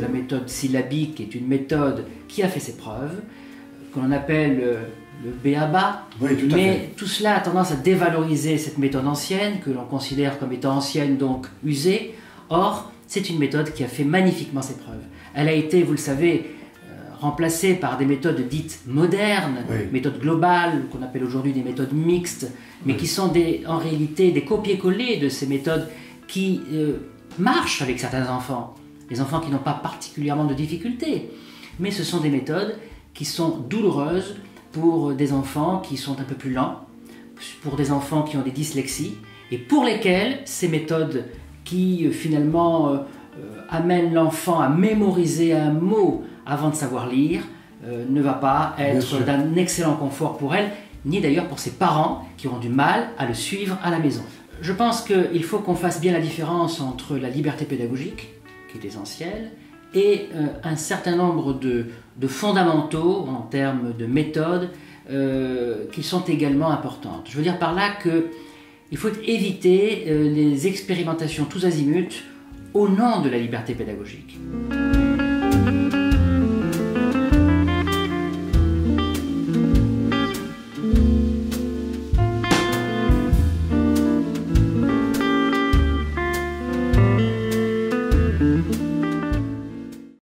La méthode syllabique est une méthode qui a fait ses preuves, que l'on appelle euh, le béaba, Oui, tout mais fait. tout cela a tendance à dévaloriser cette méthode ancienne, que l'on considère comme étant ancienne, donc usée. Or, c'est une méthode qui a fait magnifiquement ses preuves. Elle a été, vous le savez, euh, remplacée par des méthodes dites modernes, Oui. méthodes globales, qu'on appelle aujourd'hui des méthodes mixtes, mais Oui. qui sont des, en réalité des copier-coller de ces méthodes qui euh, marchent avec certains enfants, les enfants qui n'ont pas particulièrement de difficultés. Mais ce sont des méthodes qui sont douloureuses pour des enfants qui sont un peu plus lents, pour des enfants qui ont des dyslexies, et pour lesquels ces méthodes qui euh, finalement euh, amènent l'enfant à mémoriser un mot avant de savoir lire euh, ne va pas être d'un excellent confort pour elle, ni d'ailleurs pour ses parents qui auront du mal à le suivre à la maison. Je pense qu'il faut qu'on fasse bien la différence entre la liberté pédagogique, qui est essentielle, et euh, un certain nombre de, de fondamentaux en termes de méthodes euh, qui sont également importantes. Je veux dire par là que il faut éviter euh, les expérimentations tous azimuts au nom de la liberté pédagogique.